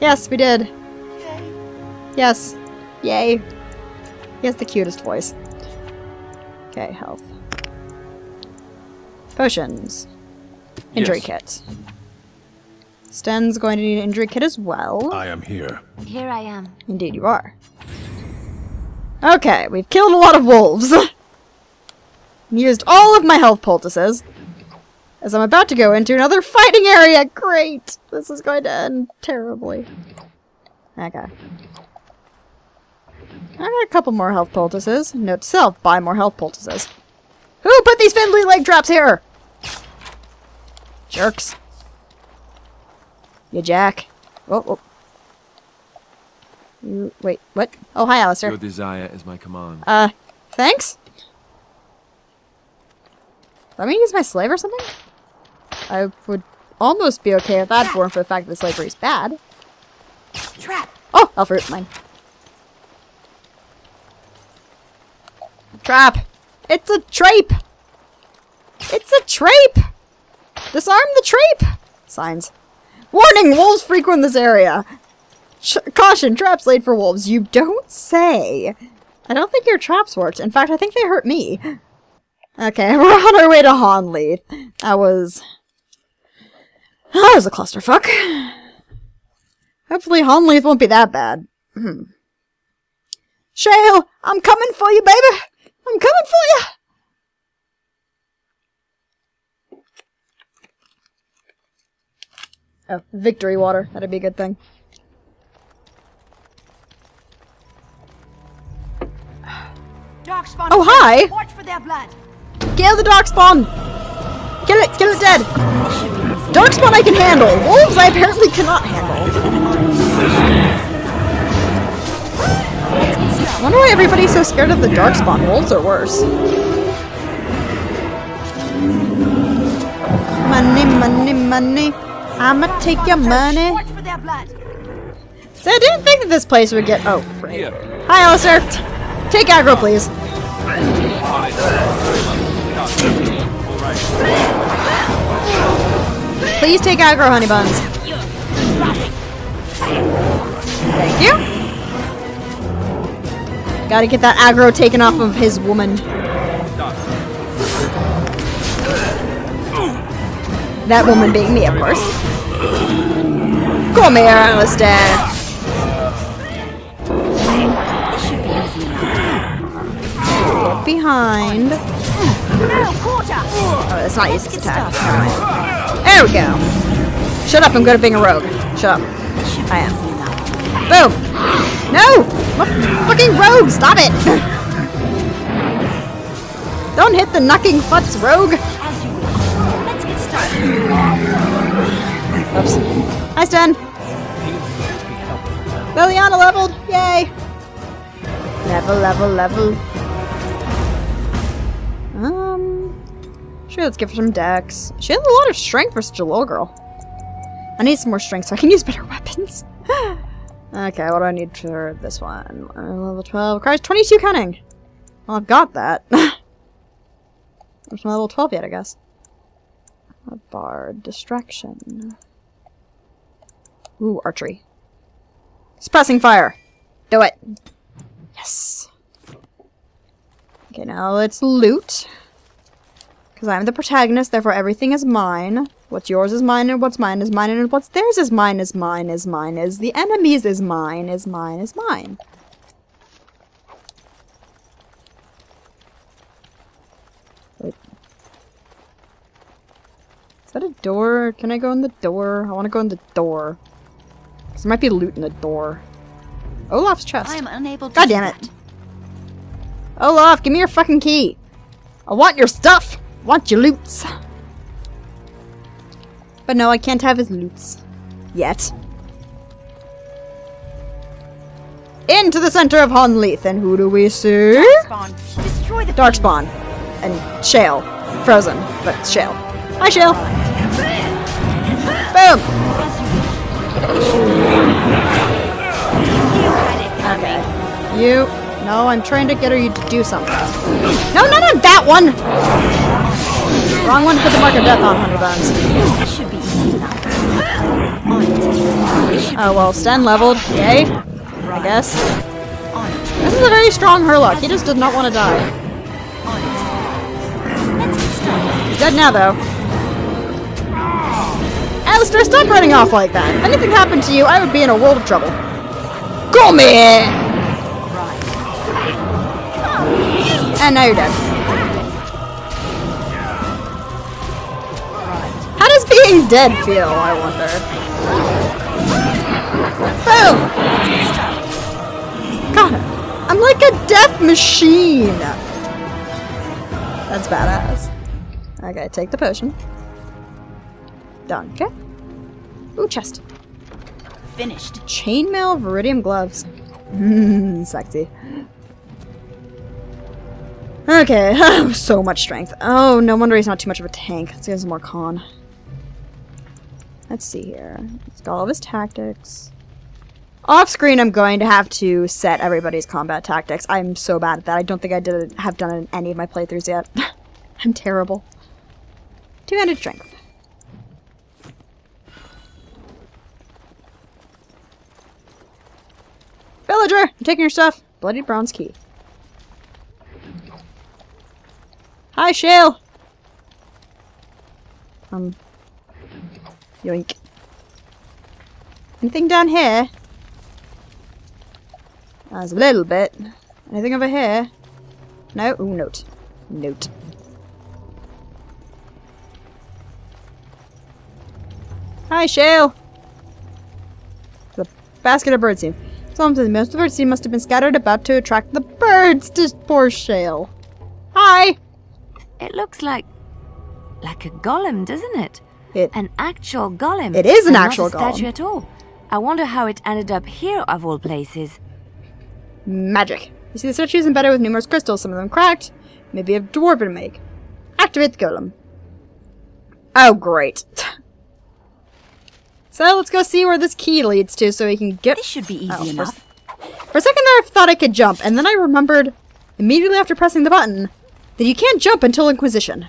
Yes, we did. Yes. Yay. He has the cutest voice. Okay, health. Potions. Injury Yes. kit. Sten's going to need an injury kit as well. I am here. Here I am. Indeed you are. Okay, we've killed a lot of wolves. Used all of my health poultices. As I'm about to go into another fighting area. Great! This is going to end terribly. Okay. I got a couple more health poultices. Note to self, buy more health poultices. Who put these Findlay leg traps here? Jerks. You jack. Oh, oh. You, wait, what? Oh, hi, Alistair. Your desire is my command. Uh, thanks? That mean he's my slave or something? I would almost be okay with that for him for the fact that slavery is bad. Trap! Oh, Alfred, mine. Trap! It's a trape! It's a trape! Disarm the trape! Signs. Warning! Wolves frequent this area! Ch caution! Traps laid for wolves. You don't say! I don't think your traps worked. In fact, I think they hurt me. Okay, we're on our way to Honnleath. That was... That was a clusterfuck. Hopefully Honnleath won't be that bad. Hmm. Shale, I'm coming for you, baby! I'm coming for you! Oh, victory water. That'd be a good thing. Dark spawn. Oh, hi! Watch for their blood. Kill the darkspawn! Kill it! Kill it dead! Darkspawn I can handle. Wolves I apparently cannot handle. I wonder why everybody's so scared of the darkspawn. Wolves are worse. Money, money, money. I'ma take your money. So I didn't think that this place would get. Oh, right. Hi, Alistair. Take aggro, please. Please take aggro, honey buns. Thank you. Gotta get that aggro taken off of his woman. That woman being me, of course. Come here, Alistair. Behind. No, quarter. Oh, that's not use this attack. There we go. Shut up, I'm good at being a rogue. Shut up. I am. Boom! No! Fucking rogue! Stop it! Don't hit the knocking futs, rogue! Let's get started. Oops. Hi, Sten. Leliana leveled! Yay! Level, level, level. Um, sure, let's give her some dex. She has a lot of strength for such a little girl. I need some more strength so I can use better weapons. okay, what do I need for this one? Uh, level 12. Requires 22 cunning. Well, I've got that. I'm level 12 yet, I guess. A bard. Distraction. Ooh, archery. Suppressing fire. Do it. Yes. Okay, now let's loot. Because I'm the protagonist, therefore everything is mine. What's yours is mine, and what's mine is mine, and what's theirs is mine is mine is mine is the enemy's is mine is mine is mine. Wait. Is that a door? Can I go in the door? I want to go in the door. Because there might be loot in the door. Olaf's chest. I am unable to. God damn it. that. Olaf, give me your fucking key. I want your stuff. Want your loots. But no, I can't have his loots. Yet. Into the center of Honnleath, and who do we see? Spawn. Destroy the Darkspawn. And Shale. Frozen, but Shale. Hi, Shale. Boom! Okay. You. No, I'm trying to get her you to do something. No, no, no, that one! Wrong one to put the mark of death on, Honey Buns. This should be enough. Oh well, Sten leveled. Yay. I guess. This is a very strong Hurlock. He just does not want to die. He's dead now, though. Alistair, stop running off like that. If anything happened to you, I would be in a world of trouble. Come here! And now you're dead. Being dead feel, I wonder? Boom! Started. God, I'm like a death machine! That's badass. Okay, take the potion. Done. Okay. Ooh, chest. Finished. Chainmail Veridium gloves. Mmm, sexy. Okay, so much strength. Oh, no wonder he's not too much of a tank. Let's get some more con. Let's see here. He's got all of his tactics. Off screen, I'm going to have to set everybody's combat tactics. I'm so bad at that. I don't think I did have done it in any of my playthroughs yet. I'm terrible. Two-handed strength. Villager! I'm taking your stuff. Bloody bronze key. Hi, Shale! Um. Yoink. Anything down here? There's a little bit. Anything over here? No? Ooh, note. Note. Hi, Shale! The basket of birdseed. Something most of the birdseed must have been scattered about to attract the birds to poor Shale. Hi! It looks like like a golem, doesn't it? It An actual golem. It is an actual not a statue at all. I wonder how it ended up here of all places. Magic. You see the statues embedded with numerous crystals, some of them cracked, maybe of dwarven make. Activate the golem. Oh, great. so let's go see where this key leads to so we can get... This should be easy Oh, enough. For a second there I thought I could jump, and then I remembered, immediately after pressing the button, that you can't jump until Inquisition.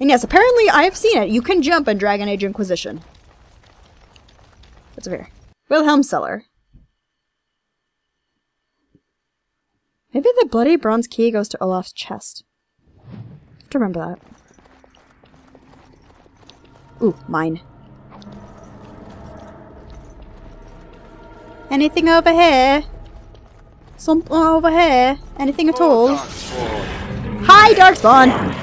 And yes, apparently I have seen it. You can jump in Dragon Age Inquisition. What's over here? Wilhelm Cellar. Maybe the bloody bronze key goes to Olaf's chest. I have to remember that. Ooh, mine. Anything over here? Something over here? Anything at all? Hi, Darkspawn!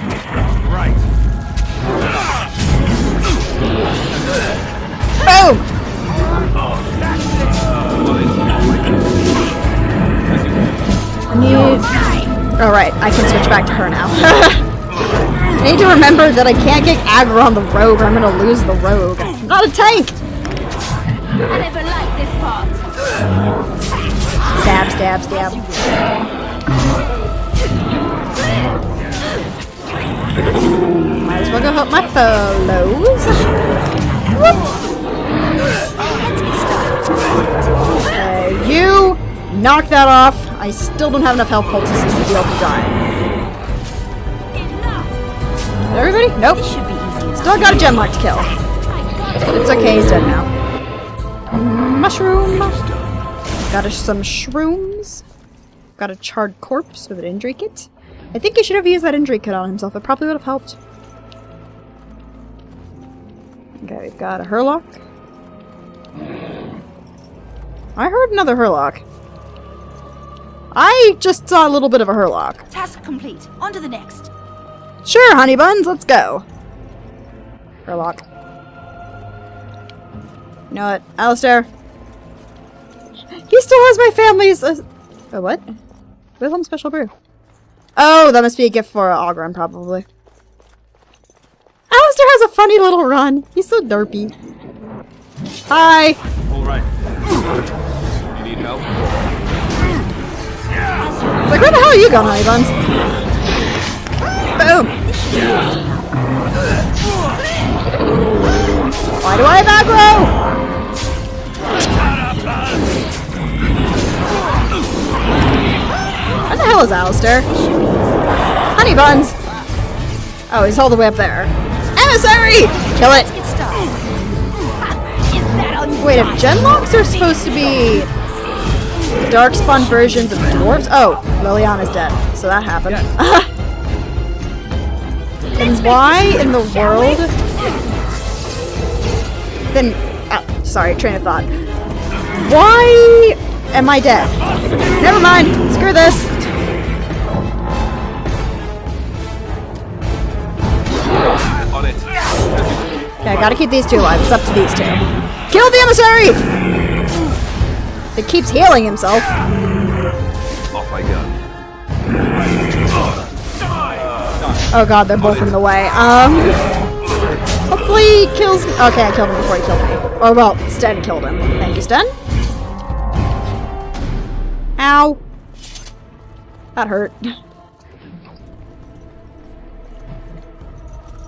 Need... Alright, I can switch back to her now. I need to remember that I can't get aggro on the rogue or I'm gonna lose the rogue. I'm not a tank! I never liked this part. Stab, stab, stab. Might as well go help my fellows. Knock that off. I still don't have enough health poultices to deal with the giant. Enough. Everybody? Nope. This should be easy enough. Still got a gem mark to kill. It's okay, he's dead now. Mushroom. Got us some shrooms. Got a charred corpse with an injury kit. I think he should have used that injury kit on himself. It probably would have helped. Okay, we've got a Hurlock. I heard another Hurlock. I just saw a little bit of a Hurlock. Task complete. On to the next. Sure, honey buns, let's go. Hurlock. You know what, Alistair? He still has my family's. Uh, uh, what? Wilhelm Special Brew. Oh, that must be a gift for uh, Ogren, probably. Alistair has a funny little run. He's so derpy. Hi. All right. You need help? Like, where the hell are you going, honey buns? Boom. Why do I have aggro? Where the hell is Alistair? Honey buns! Oh, he's all the way up there. Emissary! Kill it! Get started. Is that all Wait, if Genlocks are supposed to be darkspawn versions of dwarves? Oh, Leliana's dead, so that happened. and why in the world? Then, oh, sorry, train of thought. Why am I dead? Never mind, screw this. Okay, I gotta keep these two alive. It's up to these two. Kill the emissary! It keeps healing himself. Off I go. Oh god, they're both in the way. Um, hopefully he kills me. Okay, I killed him before he killed me. Or well, Sten killed him. Thank you, Sten. Ow. That hurt.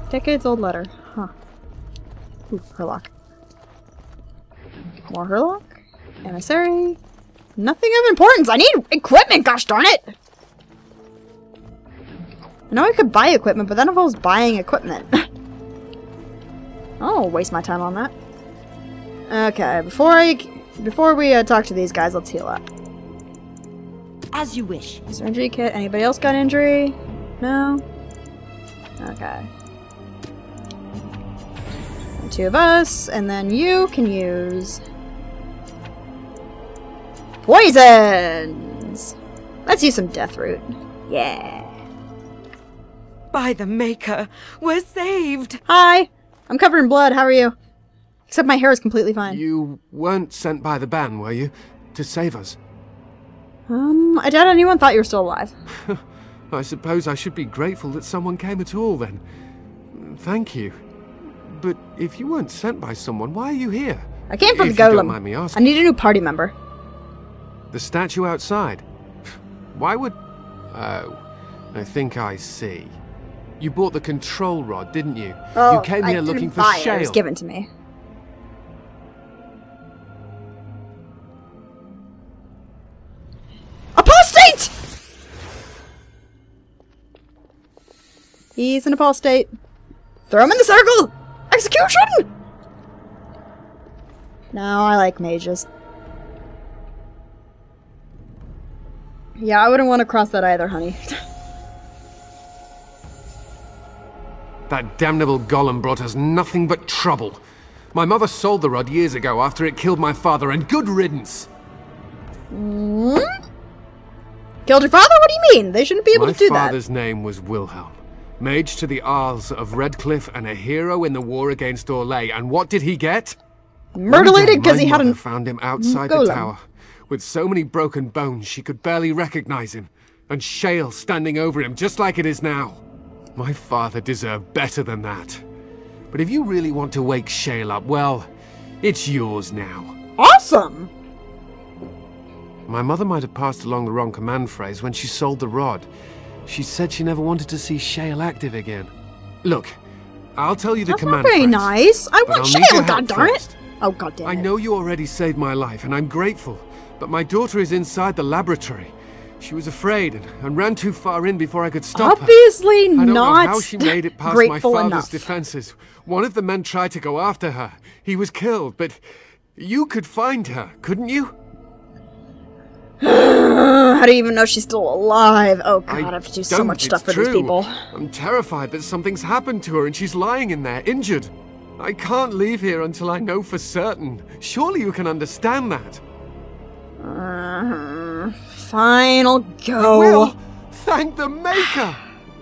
Decades old letter. Huh. Ooh, Hurlock. More Hurlock? Emissary? Nothing of importance. I need equipment, gosh darn it! I know I could buy equipment, but that involves buying equipment. I'll waste my time on that. Okay, before I before we uh, talk to these guys, let's heal up. As you wish. Injury kit? Anybody else got injury? No? Okay. The two of us, and then you can use... Poisons! Let's use some Death Root. Yeah. By the Maker, we're saved! Hi! I'm covered in blood, how are you? Except my hair is completely fine. You weren't sent by the bann, were you? To save us? Um, I doubt anyone thought you were still alive. I suppose I should be grateful that someone came at all then. Thank you. But if you weren't sent by someone, why are you here? I came from If the you golem. don't mind me I need a new party member. The statue outside? Why would... Oh, I think I see. You bought the control rod, didn't you? you oh, came Oh, I here looking didn't for buy it, It was given to me. Apostate! He's an apostate. Throw him in the circle! Execution! No, I like mages. Yeah, I wouldn't want to cross that either, honey. That damnable golem brought us nothing but trouble. My mother sold the rod years ago after it killed my father, and good riddance. Hmm? Killed your father? What do you mean? They shouldn't be able My to do that. My father's name was Wilhelm, mage to the Arls of Redcliffe and a hero in the war against Orlais. And what did he get? Murderlated because he had mother an found him outside golem. the tower, with so many broken bones she could barely recognize him, and Shale standing over him just like it is now. My father deserved better than that. But if you really want to wake Shale up, well, it's yours now. awesome. My mother might have passed along the wrong command phrase when she sold the rod. She said she never wanted to see Shale active again. Look, I'll tell you the That's not command very phrase. nice. I want I'll need your Shale, god darn it! Oh god damn it. I know you already saved my life, and I'm grateful. But my daughter is inside the laboratory. She was afraid and, and ran too far in before I could stop her. Obviously I don't not know how she made it past my father's enough. defenses. One of the men tried to go after her. He was killed, but you could find her, couldn't you? How do you even know she's still alive? Oh god, I, I have to do so much stuff for true. these people. I'm terrified that something's happened to her and she's lying in there, injured. I can't leave here until I know for certain. Surely you can understand that. Uh, fine, I'll go. Will, thank the Maker!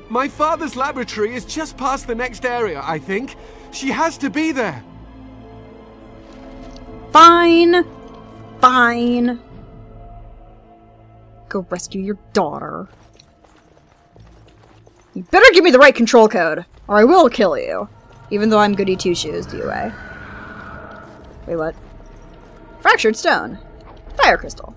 My father's laboratory is just past the next area, I think. She has to be there. Fine. Fine. Go rescue your daughter. You better give me the right control code, or I will kill you. Even though I'm goody two shoes, DUA. Wait, what? Fractured stone. Fire crystal.